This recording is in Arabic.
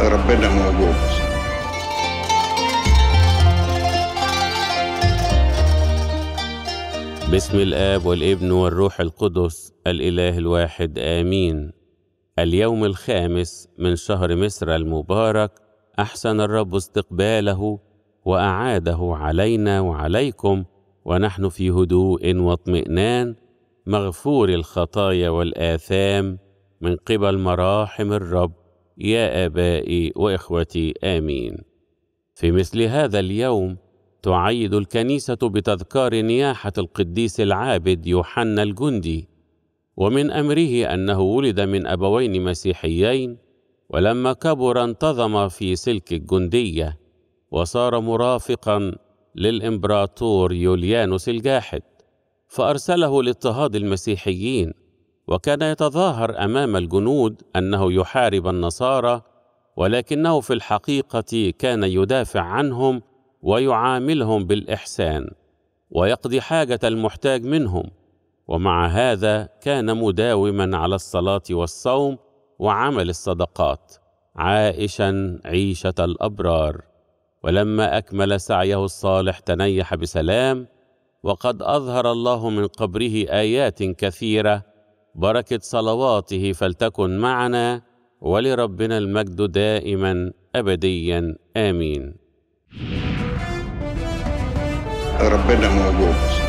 ربنا موجود. بسم الآب والابن والروح القدس الإله الواحد آمين. اليوم الخامس من شهر مصر المبارك أحسن الرب استقباله وأعاده علينا وعليكم ونحن في هدوء واطمئنان مغفور الخطايا والآثام من قبل مراحم الرب يا آبائي وإخوتي آمين. في مثل هذا اليوم تعيد الكنيسة بتذكار نياحة القديس العابد يوحنا الجندي ومن أمره أنه ولد من أبوين مسيحيين ولما كبر انتظم في سلك الجندية وصار مرافقا للإمبراطور يوليانوس الجاحد فأرسله لاضطهاد المسيحيين وكان يتظاهر أمام الجنود أنه يحارب النصارى ولكنه في الحقيقة كان يدافع عنهم ويعاملهم بالإحسان ويقضي حاجة المحتاج منهم ومع هذا كان مداوما على الصلاة والصوم وعمل الصدقات عائشا عيشة الأبرار. ولما أكمل سعيه الصالح تنيح بسلام وقد أظهر الله من قبره آيات كثيرة بركة صلواته فلتكن معنا ولربنا المجد دائما أبديا آمين. ربنا موجود.